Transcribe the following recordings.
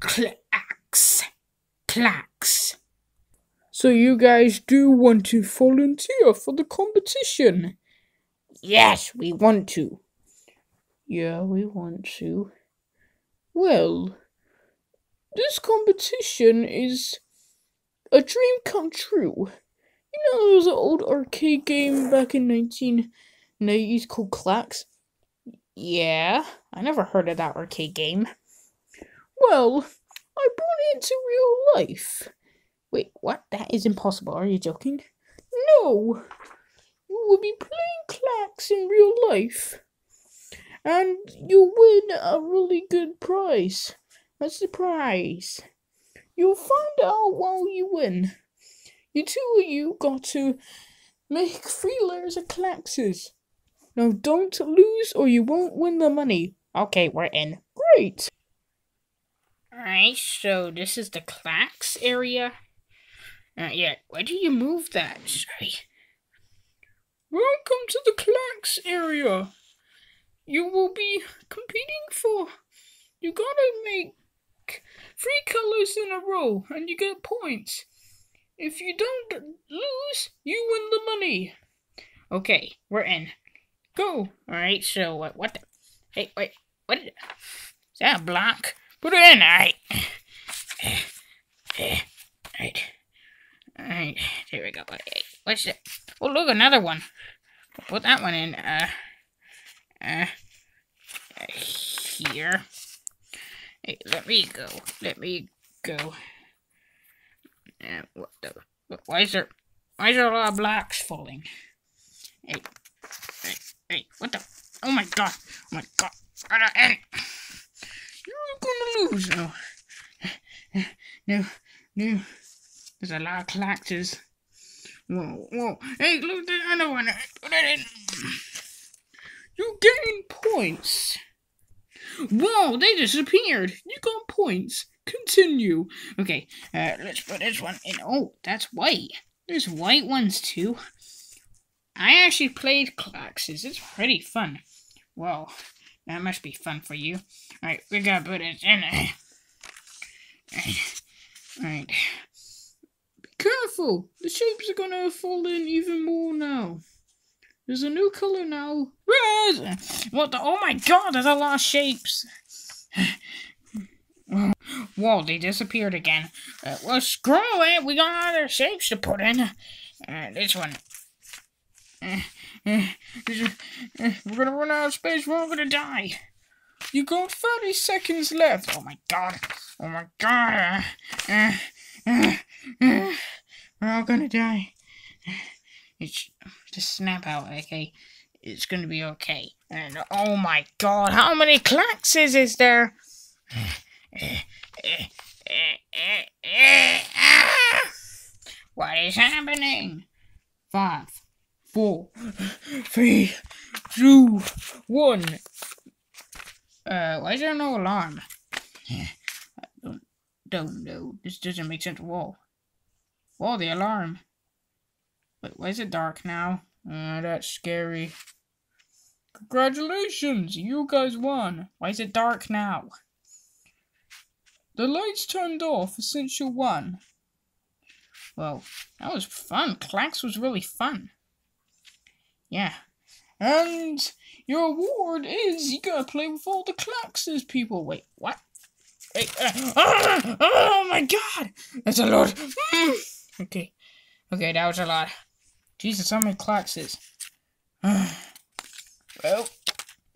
clacks, clacks. So you guys do want to volunteer for the competition? Yes, we want to. Yeah, we want to. Well, this competition is a dream come true. You know, there was an old arcade game back in 1990s called Klax? Yeah, I never heard of that arcade game. Well, I brought it into real life. Wait, what? That is impossible. Are you joking? No! You will be playing Klax in real life. And you'll win a really good prize. The prize. You'll find out while you win. You two of you got to make three layers of Klaxes. Now don't lose or you won't win the money. Okay, we're in. Great! Alright, so this is the Klax area. Not yet. why do you move that? Sorry. Welcome to the Klax area. You will be competing for. You gotta make three colors in a row and you get points. If you don't lose, you win the money. Okay, we're in. Go. Alright, so what? what the? Hey, wait. What? Is that a block? Put it in. Alright. Alright. Alright. There we go. What's it? Oh, look, another one. Put that one in. Uh. Uh. Here. Hey, let me go. Let me go. Uh, what the? Why is there? Why is there a lot of blocks falling? Hey, hey, hey! What the? Oh my god! Oh my god! Hey, you're gonna lose. No, no. There's a lot of klaxes. Whoa, whoa! Hey, look, there's another one. Put it in. You gain points. Whoa, they disappeared. You got points. Continue. Okay, uh, let's put this one in. Oh, that's white. There's white ones too. I actually played Klaxes. It's pretty fun. Whoa, that must be fun for you. Alright, we gotta put it in. there. Alright. Be careful. The shapes are gonna fall in even more now. There's a new color now. Red! What the? Oh my god, there's a lot of shapes. Whoa, they disappeared again. Uh, well, screw it. We got other shapes to put in. Uh, this one. Uh, Eh, eh, we're gonna run out of space. We're all gonna die. You got 30 seconds left. Oh my god. Oh my god. Uh, uh, uh, we're all gonna die. It's just snap out, okay? It's gonna be okay. And oh my god, how many klaxes is there? Eh, ah! What is happening? Five, four, three, two, one. Uh, why is there no alarm? I don't, don't know. This doesn't make sense. Whoa. Whoa, the alarm. But why is it dark now? Uh, that's scary. Congratulations, you guys won. Why is it dark now? The lights turned off since you won. Well, that was fun. Klax was really fun. Yeah. And your award is you gotta play with all the Klaxes people. Wait, what? Wait, uh, oh, oh my god! That's a lot. okay. Okay, that was a lot. Jesus, how many Klaxes? well,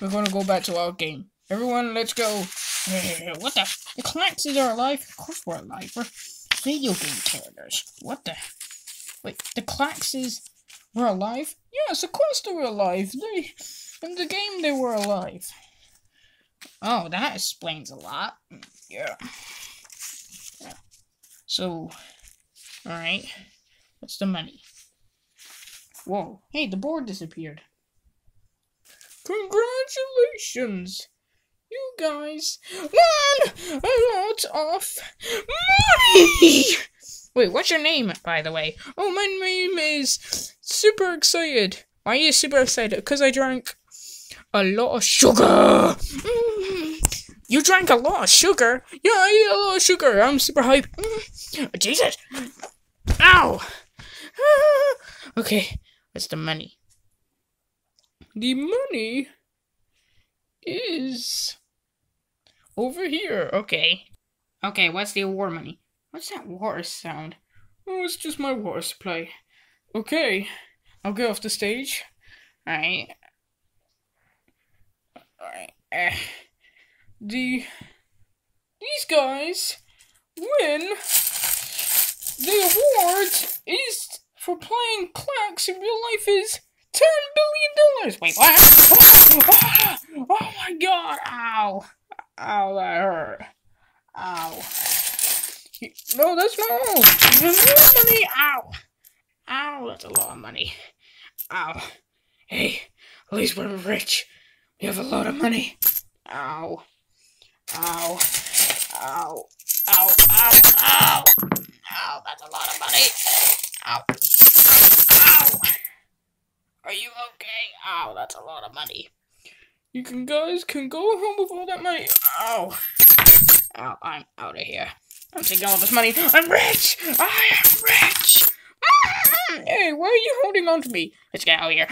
we're gonna go back to our game. Everyone, let's go. What the? The Klaxes are alive? Of course we're alive. We're video game characters. What the? Wait, the Klaxes were alive? Yes, of course they were alive. They, in the game, they were alive. Oh, that explains a lot. Yeah. yeah. So, alright. What's the money? Whoa. Hey, the board disappeared. Congratulations! You guys won a lot of money! Wait, what's your name, by the way? Oh, my name is Super Excited. Why are you super excited? Because I drank a lot of sugar. You drank a lot of sugar. Yeah, I ate a lot of sugar. I'm super hype. Mm. Jesus. Ow. okay, what's the money? The money is over here. Okay. Okay, what's the war money? What's that water sound? Oh, it's just my water supply. Okay, I'll get off the stage. Alright. Alright. Uh, the these guys win the award is for playing Klax in real life is ten billion dollars. Wait, what? Oh my god! Ow! Ow, that hurt. Ow. No, that's no. There's more money. Ow. Ow, that's a lot of money. Ow. Hey, at least we're rich. We have a lot of money. Ow. Ow. Ow. Ow. Ow. Ow. Ow, that's a lot of money. Ow. Ow. Are you okay? Ow, that's a lot of money. You can guys can go home with all that money. Ow. Ow, I'm out of here. I'm taking all this money. I'm rich! I am rich! Mm-hmm. Hey, why are you holding on to me? Let's get out of here.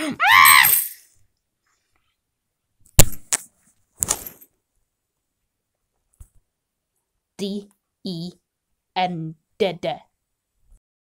D E N D D